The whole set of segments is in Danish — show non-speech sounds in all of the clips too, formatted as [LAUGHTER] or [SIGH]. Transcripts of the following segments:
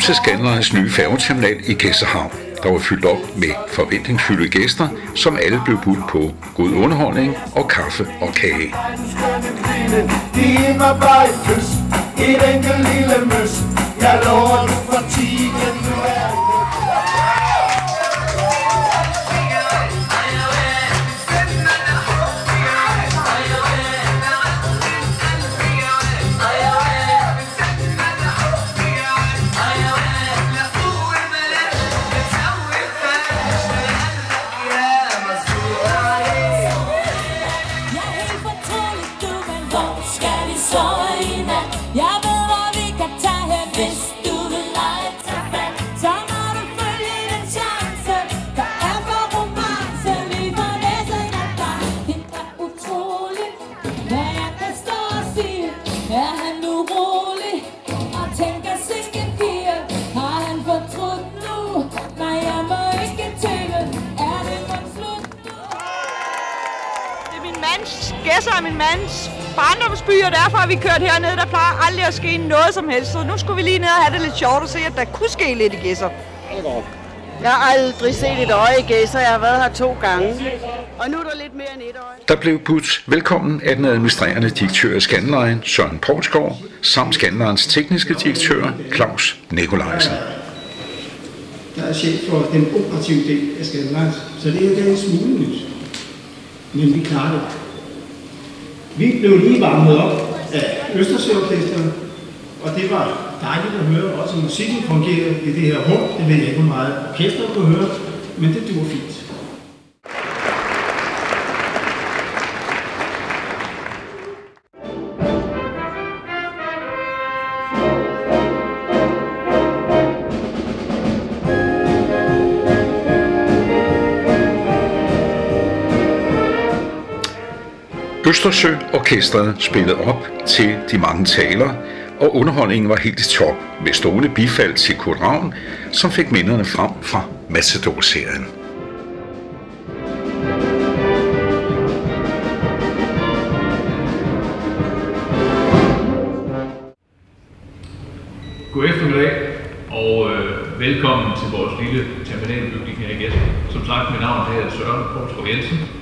til Scanlines nye færgeterminal i Gæssehavn, der var fyldt op med forventningsfulde gæster, som alle blev budt på god underholdning og kaffe og kage. Et enkelt lille møs. Jeg lover, du for tiden, du er mands, Gæsser er min mands barndomsby, og derfor har vi kørt hernede. Der plejer aldrig at ske noget som helst. Så nu skulle vi lige ned og have det lidt sjovt og se, at der kunne ske lidt i Gæsser. Jeg har aldrig set et øje i Gæsser. Jeg har været her to gange. Og nu er der lidt mere end et øje. Der blev budt velkommen af den administrerende direktør af Scanline, Søren Poulsgaard, samt Scanlines tekniske direktør, Claus Nikolajsen. der er chef for den operative del af Scanlines. Så det er jo en smule nyt. Men vi klarer det. Vi blev lige varmet op af Østersøorkestret, og det var dejligt at høre. Også musikken fungerede i det her rum. Det ved jeg ikke, hvor meget orkestret kunne høre, men det duer fint. Østersøorkestret spillede op til de mange taler, og underholdningen var helt i top med stående bifald til Kurt Ravn, som fik minderne frem fra Matador-serien. God eftermiddag og øh, velkommen til vores lille terminalbygning her i Gæsten. Som sagt, mit navn er Søren Korsgaard Jensen.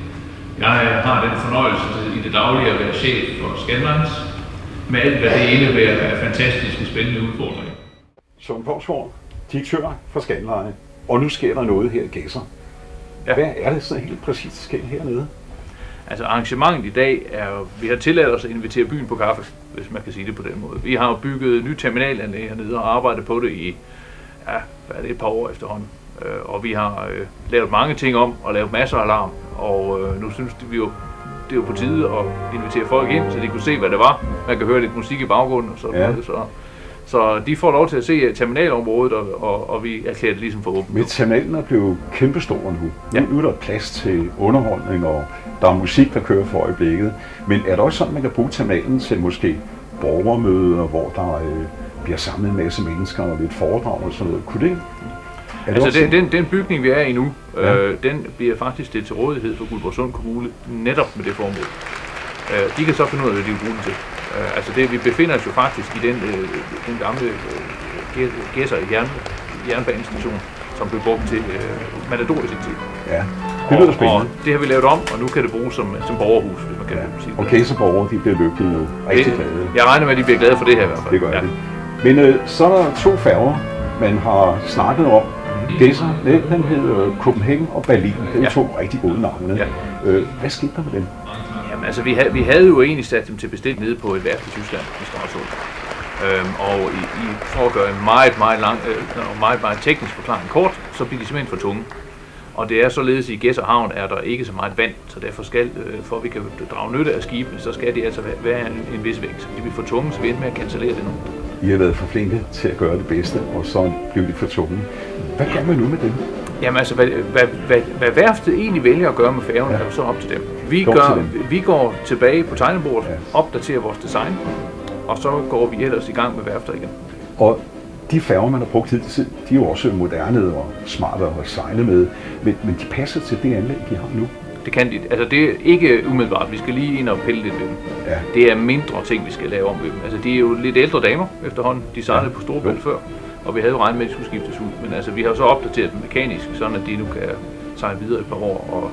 Jeg øh, har den fornøjelse i det daglige at være chef for Scanlines, med alt hvad det indebærer af fantastiske spændende udfordringer. Søren Poulsgaard, direktør for Scanline. Og nu sker der noget her i Gæsser. Ja. Hvad er det sådan helt præcis, der sker hernede? Altså arrangementet i dag er vi har tilladt os at invitere byen på kaffe, hvis man kan sige det på den måde. Vi har jo bygget et nyt terminalanlæg hernede og arbejdet på det i, ja, hvad er det, et par år efterhånden. Øh, og vi har øh, lavet mange ting om og lavet masser af alarm, og øh, nu synes vi jo, det er jo på tide at invitere folk ind, så de kunne se, hvad det var. Man kan høre lidt musik i baggrunden og sådan Ja. noget, så, så de får lov til at se øh, terminalområdet, og, og, og vi erklærer det ligesom for åbent. Men terminalen er blevet kæmpestor nu. Ja. Nu, nu er der plads til underholdning, og der er musik, der kører for øjeblikket. Men er det også sådan, man kan bruge terminalen til måske borgermøder, hvor der øh, bliver samlet en masse mennesker og lidt foredrag og sådan noget? Kunne det? Altså den, den, den bygning, vi er i nu, Ja. øh, den bliver faktisk stillet til rådighed for Guldborgsund Kommune netop med det formål. Øh, de kan så finde ud af, hvad de vil bruge den til. Øh, altså det, vi befinder os jo faktisk i den, øh, den gamle øh, gæsser jern, jernbanestation, som blev brugt til øh, Matador i sin tid. Ja, det lyder spændende. og det har vi lavet om, og nu kan det bruges som, som borgerhus, hvis man kan Ja. sige det. Og Gæsserborgere, de bliver lykkelige nu. Rigtig glade. det, jeg regner med, at de bliver glade for det her i hvert fald. Det gør ja. det. Men øh, så er der to færger, man har snakket om. Gæsser, den den hedder Copenhagen og Berlin. Det er Ja. to rigtig gode navne. Ja. Øh, hvad skete der med dem? Jamen altså, vi havde, vi havde jo egentlig sat dem til bestilling nede på et værft i Tyskland, i Stralsund. Øhm, og i, i, for at gøre en meget, meget, lang, øh, meget, meget teknisk forklaring kort, så bliver de simpelthen for tunge. Og det er således, at i Havn er der ikke så meget vand, så derfor skal, øh, for at vi kan drage nytte af skibene, så skal de altså være- være en, en vis vægt. De bliver for tunge, så vi ender med at cancellere det nu. I har været for flinke til at gøre det bedste, og så blev de for tunge. Hvad gør man nu med dem? Jamen altså, hvad, hvad, hvad, hvad værftet egentlig vælger at gøre med færgen, ja. er jo så op til dem. Vi, Op gør, til dem. vi går tilbage på tegnebordet, Ja. opdaterer vores design, og så går vi ellers i gang med værfter igen. Og de færger, man har brugt hidtil, de er jo også moderne og smarte at sejle med, men, men de passer til det anlæg, de har nu. Det kan de. Altså det er ikke umiddelbart. Vi skal lige ind og pille lidt ved dem. Ja. Det er mindre ting, vi skal lave om ved dem. Altså de er jo lidt ældre damer efterhånden. De sejlede Ja. på Storebælt før. Og vi havde jo regnet med, at de skulle skiftes ud. Men altså, vi har jo så opdateret dem mekanisk, sådan at de nu kan sejle videre et par år og,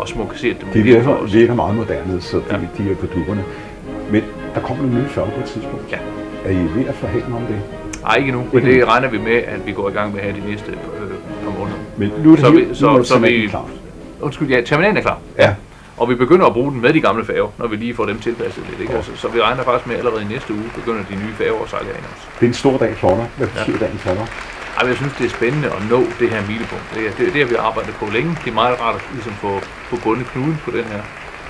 og smukkeseret dem. Det virker, os. virker meget moderne, så de, Ja. de er på dupperne. Men der kommer nogle nye færger på et tidspunkt. Ja. Er I ved at forhandle om det? Nej, ikke nu, men det regner vi med, at vi går i gang med her de næste øh, par måneder. Men nu er det Så vi- så- nu er så vi- terminalen klar. Undskyld, ja, terminalen er klar. Ja. Og vi begynder at bruge den med de gamle færger, når vi lige får dem tilpasset lidt. Ikke? Altså, så vi regner faktisk med, at allerede i næste uge begynder de nye færger at sejle ind også. Det er en stor dag for dig. Hvad betyder ja. dagen for dig? Ej, jeg synes, det er spændende at nå det her milepunkt. Det, er- det, det har vi arbejdet på længe. Det er meget rart at ligesom få, få bundet knuden på den her.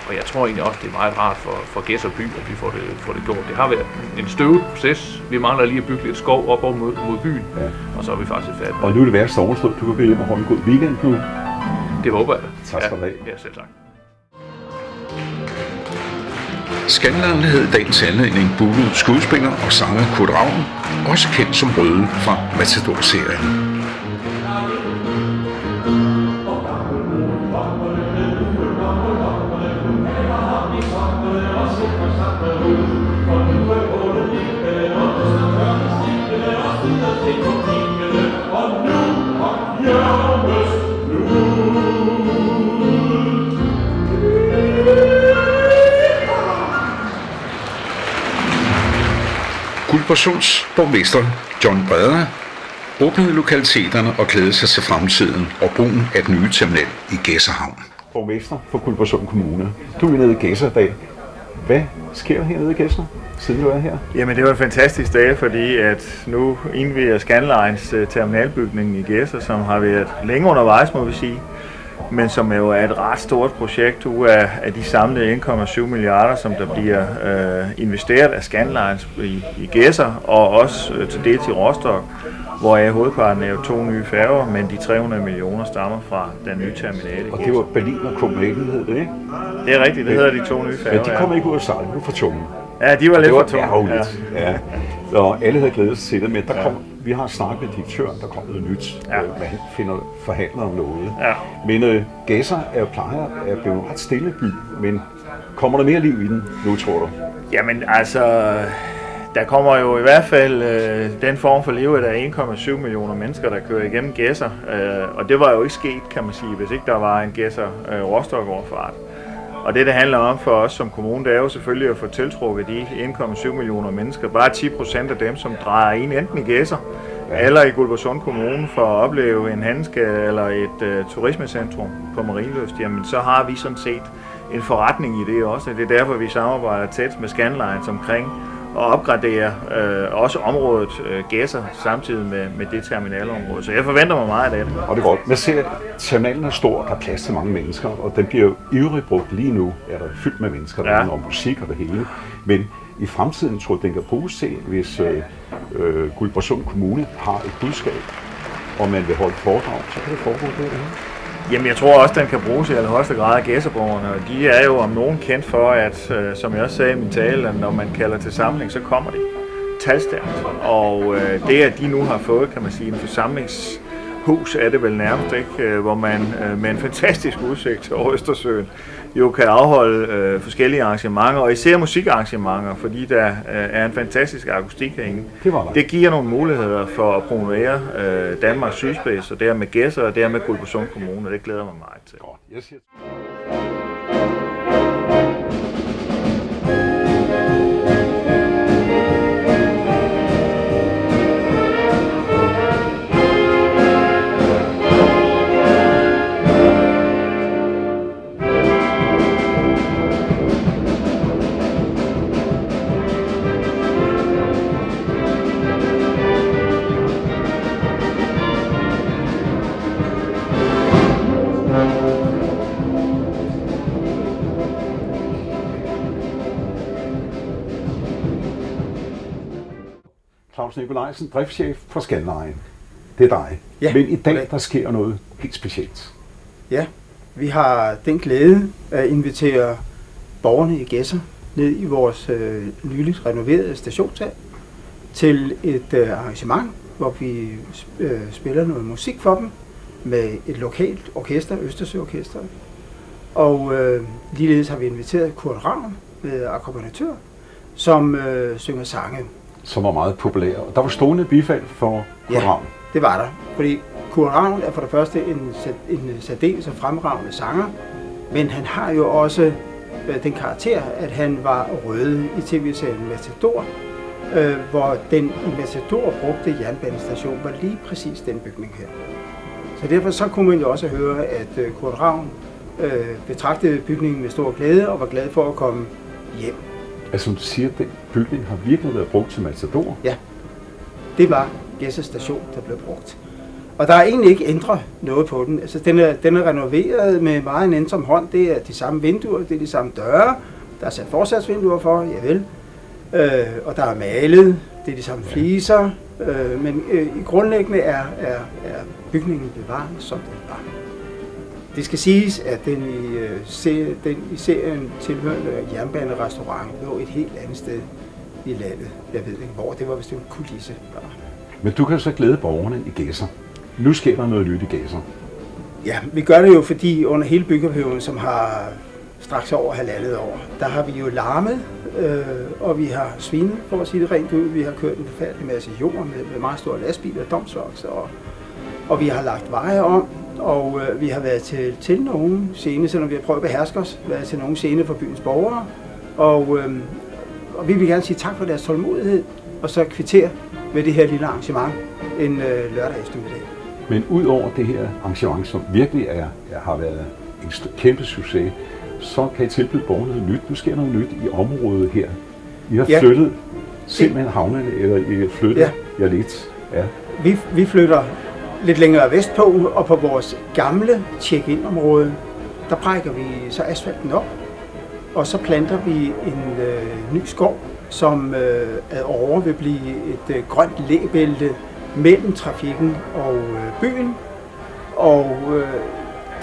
Og jeg tror egentlig også, det er meget rart for, for Gæs og By, at vi får det, får det gjort. Det har været en støvet proces. Vi mangler lige at bygge lidt skov op over mod, mod byen, Ja. og så er vi faktisk færdige. Og nu er det værste overstået. Du kan gå hjem og holde en god weekend nu. Det håber jeg. Tak skal du have. Ja, selv tak. Skanland hed dagens anledning booket skuespiller og sanger Kurt Ravn, også kendt som Røde fra Matador-serien. Guldborgsunds borgmester John Breder åbnede lokaliteterne og glædede sig til fremtiden og brugen af den nye terminal i Gæsserhavn. Borgmester for Guldborgsund Kommune. Du er nede i Gæsser i dag. Hvad sker der hernede i Gæsser, siden du er her? Jamen det var en fantastisk dag, fordi at nu indviger Scanlines øh, terminalbygning i Gæsser, som har været længe undervejs, må vi sige, men som jo er et ret stort projekt ud af, af de samlede 1,7 milliarder, som der bliver øh, investeret af Scanlines i, i Gæsser, og også øh, til dels i Rostock, hvor jeg hovedparten er jo to nye færger, men de 300 millioner stammer fra den nye terminal Og det var Berlin og Copenhagen, hed det, ikke? Det er rigtigt, det hedder de to nye færger. Men de kom ikke ud af sejlen, du for tunge. Ja, de var lidt Det var for tunge. ærgerligt. Ja. Og alle havde glædet sig til det, men der kom, vi har snakket med direktøren, der kom noget nyt. Ja. Øh, Man finder forhandler om noget. Ja. Men øh, Gaza er plejer at blive en ret stille by, men kommer der mere liv i den nu, tror du? Jamen altså, der kommer jo i hvert fald øh, den form for liv, at der er 1,7 millioner mennesker, der kører igennem Gæsser. Øh, og det var jo ikke sket, kan man sige, hvis ikke der var en Gæsser øh, rostock overfart. Og det, det handler om for os som kommune, det er jo selvfølgelig at få tiltrukket de 1,7 millioner mennesker. Bare 10 procent af dem, som drejer ind enten i Gæsser ja. eller i Guldborgsund Kommune for at opleve en handske eller et øh, turismecentrum på Marienløst, jamen så har vi sådan set en forretning i det også. Det er derfor, vi samarbejder tæt med Scanlines omkring og opgradere øh, også området øh, Gæsser samtidig med, med det terminalområde. Så jeg forventer mig meget af det. Og det er godt. Man ser, at terminalen er stor, der er plads til mange mennesker, og den bliver jo ivrigt brugt lige nu. Er der fyldt med mennesker, der Ja. ja. og musik og det hele. Men i fremtiden tror jeg, den kan bruges til, hvis øh, øh, Guldborgsund Kommune har et budskab, og man vil holde foredrag, så kan det foregå derinde. Jamen, jeg tror også, den kan bruges i allerhøjeste grad af gæsseborgerne, og de er jo om nogen kendt for, at, øh, som jeg også sagde i min tale, at når man kalder til samling, så kommer de talstærkt. Og øh, det, at de nu har fået, kan man sige, en forsamlingshus er det vel nærmest, ikke? Øh, hvor man øh, med en fantastisk udsigt over Østersøen jo kan afholde øh, forskellige arrangementer, og især musikarrangementer, fordi der øh, er en fantastisk akustik herinde. Det var. Det giver nogle muligheder for at promovere øh, Danmarks sydspids, og dermed Gæsser, og dermed Guldborgsund Kommune, og det glæder mig meget til. Godt. Jeg siger Claus Nikolajsen, driftschef for Scanline. Det er dig. Ja, Men i dag, der sker noget helt specielt. Ja, vi har den glæde at invitere borgerne i Gæsser ned i vores øh, nyligt renoverede stationshal til et øh, arrangement, hvor vi øh, spiller noget musik for dem med et lokalt orkester, Østersøorkestret. Og øh, ligeledes har vi inviteret Kurt Ravn med akkompagnatør, som øh, synger sange. Som var meget populær. Der var stående bifald for Ravn. det var der. Fordi Kurt Ravn er for det første en, en særdeles fremragende sanger, men han har jo også øh, den karakter, at han var røde i tv-serien Matador, øh, hvor den i Matador brugte jernbanestation var lige præcis den bygning her. Så derfor så kunne man jo også høre, at øh, Kurt Ravn øh, betragtede bygningen med stor glæde og var glad for at komme hjem. Altså, som du siger, den bygning har virkelig været brugt til Matador. Ja, det var Gæsser station, der blev brugt. Og der er egentlig ikke ændret noget på den. Altså, den er, den er renoveret med meget en ensom hånd. Det er de samme vinduer, det er de samme døre. Der er sat forsatsvinduer for, javel. Øh, og der er malet, det er de samme fliser. Øh, men øh, i grundlæggende er, er, er bygningen bevaret, som den var. Det skal siges, at den i, øh, se, den i serien tilhørende jernbanerestaurant lå et helt andet sted i landet. Jeg ved ikke hvor, det var vist en kulisse. bare. Men du kan så glæde borgerne i Gæsser. Nu sker der noget nyt i Gæsser. Ja, vi gør det jo, fordi under hele byggeperioden, som har straks over halvandet år, der har vi jo larmet, øh, og vi har svinet, for at sige det rent ud. Vi har kørt en forfærdelig masse jord med, med meget store lastbiler, domsvoks, og, og vi har lagt veje om, og øh, vi har været til, til nogle scene, selvom vi har prøvet at beherske os, været til nogle scene for byens borgere, og, øh, og vi vil gerne sige tak for deres tålmodighed, og så kvittere med det her lille arrangement en øh, lørdag eftermiddag. Men ud over det her arrangement, som virkelig er, har været en kæmpe succes, så kan I tilbyde borgerne noget nyt. Nu sker noget nyt i området her. I har Ja. flyttet simpelthen havnene, eller I har flyttet Ja. jer lidt. Ja. Vi, vi flytter lidt længere vestpå, og på vores gamle check-in-område, der brækker vi så asfalten op, og så planter vi en øh, ny skov, som øh, ad over vil blive et øh, grønt læbælte mellem trafikken og øh, byen. Og øh,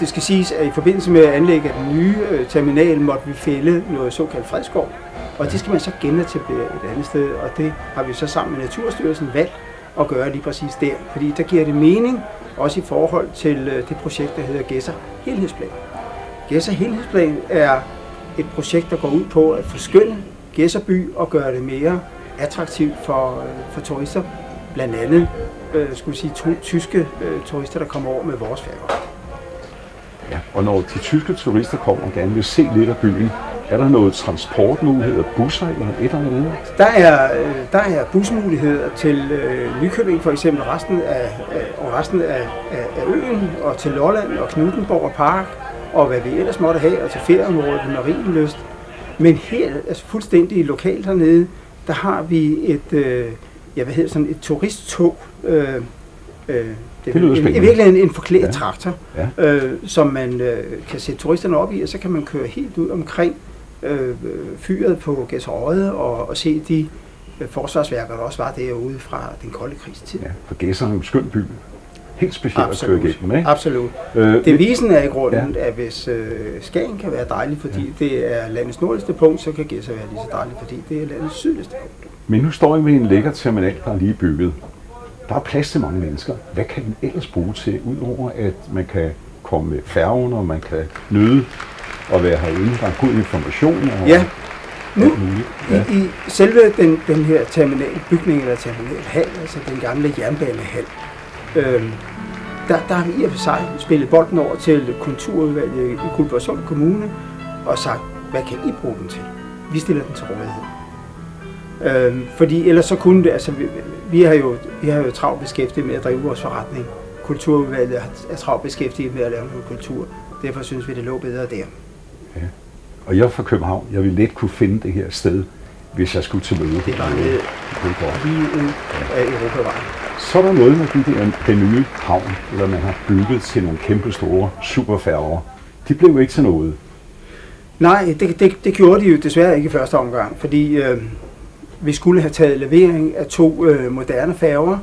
det skal siges, at i forbindelse med anlægget af den nye øh, terminal, måtte vi fælde noget såkaldt fredskov. Og det skal man så genetablere et andet sted, og det har vi så sammen med Naturstyrelsen valgt at gøre lige præcis der. Fordi der giver det mening, også i forhold til øh, det projekt, der hedder Gæsser Helhedsplan. Gæsser Helhedsplan er et projekt, der går ud på at forskynde Gæsserby og gøre det mere attraktivt for, øh, for turister. Blandt andet øh, skulle vi sige, to, tyske øh, turister, der kommer over med vores færger ja. Og når de tyske turister kommer og gerne vil se lidt af byen, er der noget transportmuligheder, busser eller et eller andet? Der er, øh, der er busmuligheder til øh, Nykøbing for eksempel, resten af, af, og resten af, af, af øen, og til Lolland og Knuttenborg Park, og hvad vi ellers måtte have, og til ferieområdet ved Marienløst. Men her, altså fuldstændig lokalt hernede, der har vi et, øh, ja, hvad hedder sådan et turisttog. Øh, øh, det, Det lyder en, spændende. I virkeligheden en forklædt Ja. ja. traktor, Ja. øh, som man øh, kan sætte turisterne op i, og så kan man køre helt ud omkring øh, fyret på Gæsserøde og, og se de øh, forsvarsværker, der også var derude fra den kolde krigstid. Ja, for Gæsser er en skøn by. Helt specielt at køre igennem, ikke? Absolut. Øh, Devisen er i grunden, ja. at hvis øh, Skagen kan være dejlig, fordi ja. det er landets nordligste punkt, så kan Gæsser være lige så dejlig, fordi det er landets sydligste punkt. Men nu står I med en lækker terminal, der er lige bygget. Der er plads til mange mennesker. Hvad kan den ellers bruge til, udover at man kan komme med færgen, og man kan nyde at være herinde. Der er god information og Ja. Nu. Ja. I, I selve den, den her terminalbygning, eller terminalhal, altså den gamle jernbanehal, øh, der, der har vi i og for sig spillet bolden over til kulturudvalget i Guldborgsund Kommune og sagt, hvad kan I bruge den til? Vi stiller den til rådighed. Øh, fordi ellers så kunne det, altså vi, har jo, vi har jo travlt beskæftiget med at drive vores forretning. Kulturudvalget er travlt beskæftiget med at lave noget kultur. Derfor synes vi, det lå bedre der. Og jeg er fra København. Jeg ville let kunne finde det her sted, hvis jeg skulle til møde. Det var nede er lige ud af Europavejen. Så er der noget med de der, den nye havn, eller man har bygget til nogle kæmpe store superfærger. De blev jo ikke til noget. Nej, det, det, det gjorde de jo desværre ikke i første omgang, fordi øh, vi skulle have taget levering af to øh, moderne færger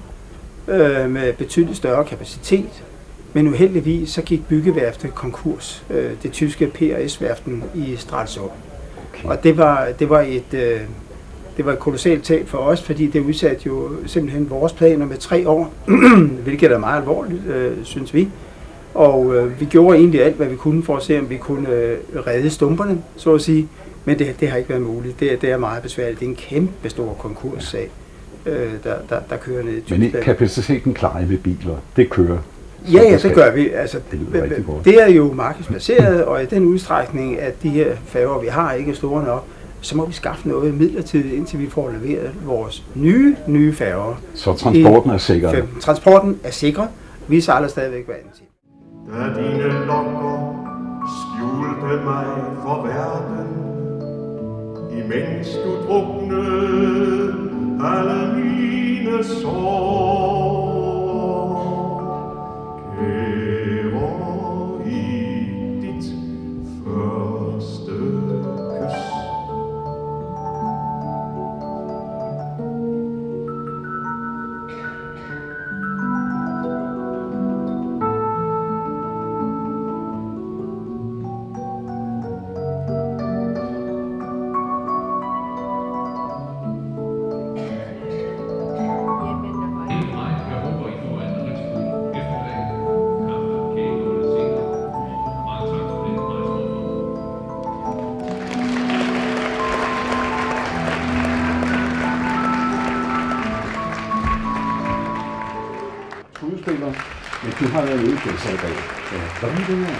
øh, med betydeligt større kapacitet. Men uheldigvis så gik byggeværftet konkurs, øh, det tyske PRS-værften i Stralsund. Okay. Og det var, det var et, øh, det var et kolossalt tab for os, fordi det udsatte jo simpelthen vores planer med tre år, [CLEARS THROAT] hvilket er meget alvorligt, øh, synes vi. Og øh, vi gjorde egentlig alt, hvad vi kunne for at se, om vi kunne øh, redde stumperne, så at sige. Men det, det har ikke været muligt. Det, det er meget besværligt. Det er en kæmpe stor konkurssag. øh, der, der, der kører ned i Men Tyskland. kapaciteten klarer I med biler. Det kører. Ja, ja, det gør vi. Altså, Det lyder rigtig godt. det er jo markedsbaseret, og i den udstrækning, at de her færger, vi har, ikke er store nok, så må vi skaffe noget midlertidigt, indtil vi får leveret vores nye, nye færger. Så transporten er sikker. Transporten er sikret. Vi sejler stadigvæk hver anden time. Da dine lokker skjulte mig for verden Imens du druknede alle mine sår men du har været ude i i dag. Ja. Hvordan er det her?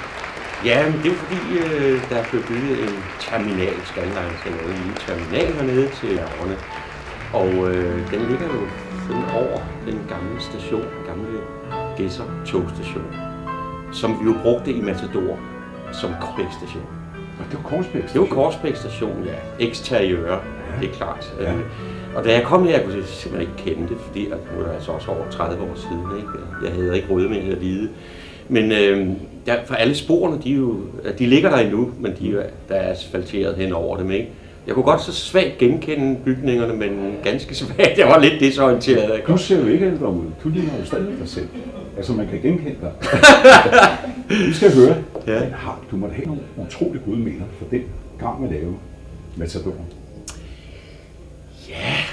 Ja, men det er fordi, øh, der er blevet bygget en terminal, Skyline skal lave en terminal hernede til Ærgerne. Og øh, den ligger jo sådan over den gamle station, den gamle Gæsser togstation, som vi jo brugte i Matador som Korsbæk station. Og det var Korsbæk Det var Korsbæk station, ja. Eksteriør, det er klart. Ja. Og da jeg kom her, kunne jeg simpelthen ikke kende det, fordi at nu er det altså også over 30 år siden. Ikke? Jeg havde ikke råd med at lide. Men øh, der, for alle sporene, de, jo, de ligger der endnu, men de er, der er asfalteret hen over dem. Ikke? Jeg kunne godt så svagt genkende bygningerne, men ganske [LAUGHS] svagt. Jeg var lidt desorienteret. Du ser jo ikke ældre ud. Du ligner jo stadig dig selv. Altså, man kan genkende dig. [LAUGHS] du skal høre. Ja. Har, du må da have nogle utrolig gode minder for den gang at lave Matador.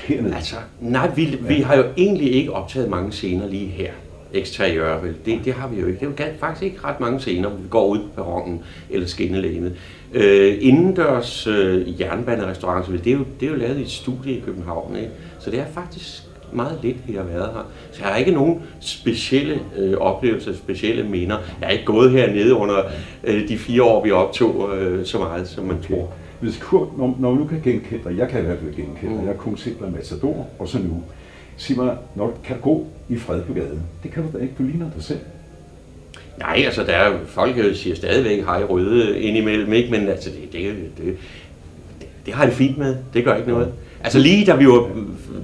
Hernede. altså, nej, vi, vi har jo egentlig ikke optaget mange scener lige her. Eksteriør, vel? Det, det har vi jo ikke. Det er jo faktisk ikke ret mange scener, hvor vi går ud på perronen eller skinnelægemet. Øh, indendørs øh, jernbanerestaurant, det er, jo, det er jo lavet i et studie i København, ikke? Så det er faktisk meget lidt, vi har været her. Så jeg har ikke nogen specielle øh, oplevelser, specielle minder. Jeg har ikke gået hernede under øh, de fire år, vi optog øh, så meget, som man tror. Hvis Kurt, når, når du kan genkende dig, jeg kan i hvert fald genkende dig, Mm. jeg har kun set dig Matador, og så nu. Sig mig, når, kan du gå i fred på gaden? Det kan du da ikke, du ligner dig selv. Nej, altså der er folk siger stadigvæk hej røde indimellem, ikke? men altså det, det, det, det, har jeg det fint med. Det gør ikke noget. Altså lige da vi, var,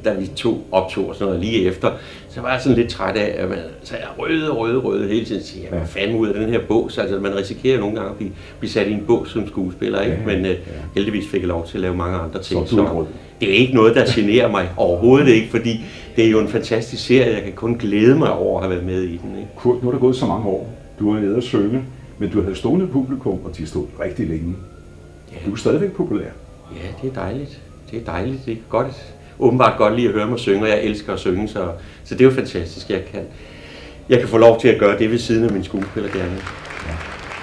da vi tog optog og sådan noget, lige efter, så var jeg sådan lidt træt af, at man så er røde, røde, røde hele tiden. Så siger, jeg, hvad fanden ud af den her bås? Altså man risikerer nogle gange at blive, blive sat i en bås som skuespiller, ikke? Ja, men øh, ja. heldigvis fik jeg lov til at lave mange andre ting. Så rød. det er ikke noget, der generer mig overhovedet ikke, fordi det er jo en fantastisk serie. Jeg kan kun glæde mig over at have været med i den. Ikke? Kurt, nu er der gået så mange år. Du er nede og synge, men du havde stående publikum, og de stod rigtig længe. Du er stadigvæk populær. Ja, det er dejligt. Det er dejligt. Det er godt, åbenbart godt lide at høre mig synge, og jeg elsker at synge, så, så det er jo fantastisk. Jeg kan, jeg kan få lov til at gøre det ved siden af min skuespillergærning.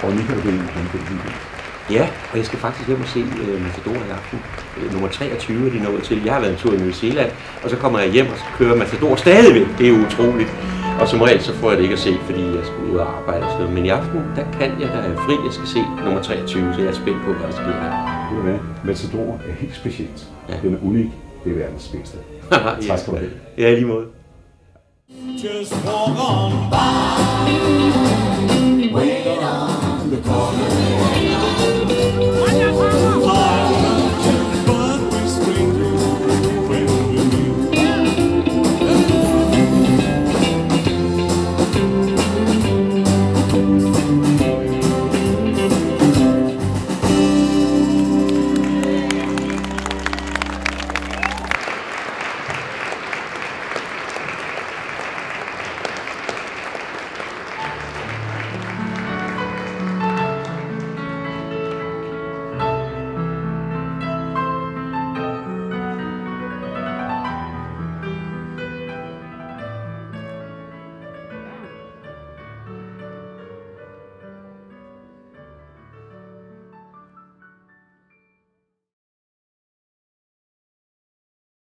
Og nu kan du ind video. Ja, og jeg skal faktisk hjem og se uh, Matador i aften. Uh, nummer 23 er de nået til. Jeg har været en tur i New Zealand, og så kommer jeg hjem og så kører Matador stadigvæk. Det er utroligt. Og som regel så får jeg det ikke at se, fordi jeg skal ud og arbejde og sådan noget. Men i aften, der kan jeg, der er fri. Jeg skal se nummer 23, så jeg er spændt på, hvad der sker her. Ved du hvad? Matador er helt specielt. Ja. Den er unik. Det er verdens bedste. [LAUGHS] tak skal du have. Ja, i lige måde. Just walk on by.